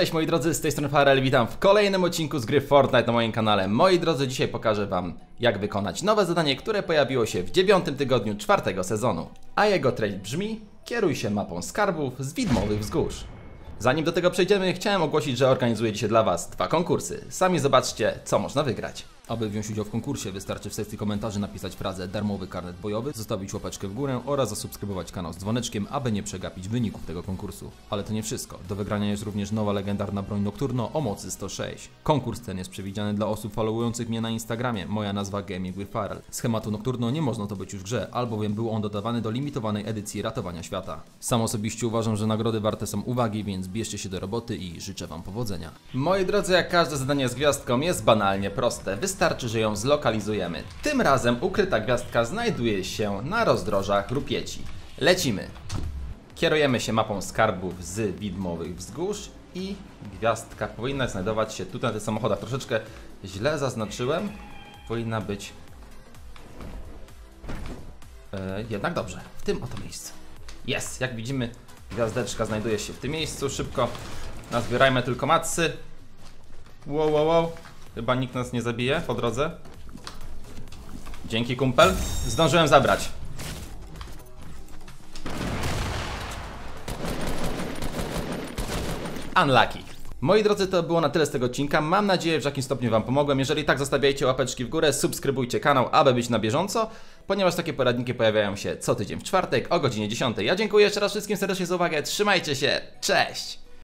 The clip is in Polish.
Cześć moi drodzy, z tej strony Farel, witam w kolejnym odcinku z gry Fortnite na moim kanale. Moi drodzy, dzisiaj pokażę wam jak wykonać nowe zadanie, które pojawiło się w dziewiątym tygodniu czwartego sezonu. A jego treść brzmi, kieruj się mapą skarbów z widmowych wzgórz. Zanim do tego przejdziemy, chciałem ogłosić, że organizuję dzisiaj dla Was dwa konkursy. Sami zobaczcie, co można wygrać. Aby wziąć udział w konkursie, wystarczy w sekcji komentarzy napisać frazę darmowy karnet bojowy, zostawić łapeczkę w górę oraz zasubskrybować kanał z dzwoneczkiem, aby nie przegapić wyników tego konkursu. Ale to nie wszystko. Do wygrania jest również nowa legendarna broń Nocturno o mocy 106. Konkurs ten jest przewidziany dla osób followujących mnie na Instagramie. Moja nazwa Gaming with Farrell. Schematu Nocturno nie można to być już w grze, albowiem był on dodawany do limitowanej edycji Ratowania Świata. Sam osobiście uważam, że nagrody warte są uwagi, więc bierzcie się do roboty i życzę Wam powodzenia. Moi drodzy, jak każde zadanie z gwiazdką jest banalnie proste. Że ją zlokalizujemy. Tym razem ukryta gwiazdka znajduje się na rozdrożach Rupieci. Lecimy. Kierujemy się mapą skarbów z widmowych wzgórz i gwiazdka powinna znajdować się tutaj na tych samochodach. Troszeczkę źle zaznaczyłem. Powinna być e, jednak dobrze, w tym oto miejscu. Jest, jak widzimy, gwiazdeczka znajduje się w tym miejscu. Szybko nazbierajmy tylko matsy. Wow, wow, wow. Chyba nikt nas nie zabije po drodze. Dzięki kumpel. Zdążyłem zabrać. Unlucky. Moi drodzy, to było na tyle z tego odcinka. Mam nadzieję, że w jakimś stopniu Wam pomogłem. Jeżeli tak, zostawiajcie łapeczki w górę, subskrybujcie kanał, aby być na bieżąco, ponieważ takie poradniki pojawiają się co tydzień w czwartek o godzinie 10. Ja dziękuję jeszcze raz wszystkim serdecznie za uwagę. Trzymajcie się. Cześć!